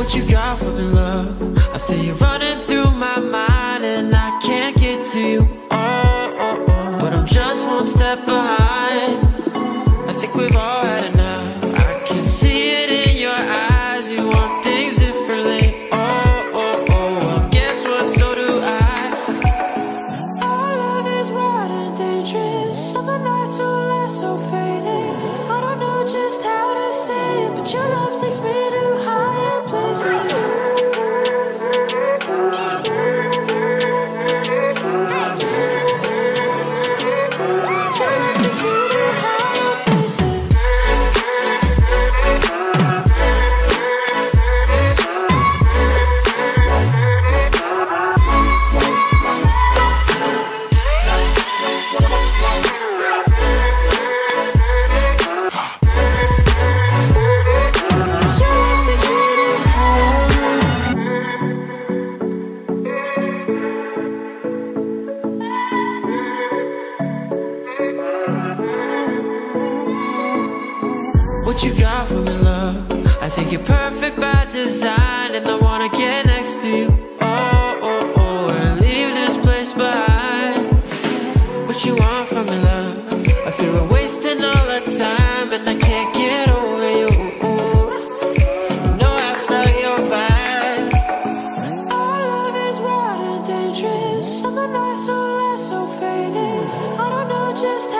What you got for me, love? I feel you running through my mind and I can't get to you. Oh, oh, oh. But I'm just one step behind. What you got for me, love? I think you're perfect by design, and I wanna get next to you. Oh, oh, oh, and leave this place behind. What you want from me, love? I feel we're wasting all our time, and I can't get over you. You know I felt your vibe. Our love is wild and dangerous. Summer nights so last so faded. I don't know just how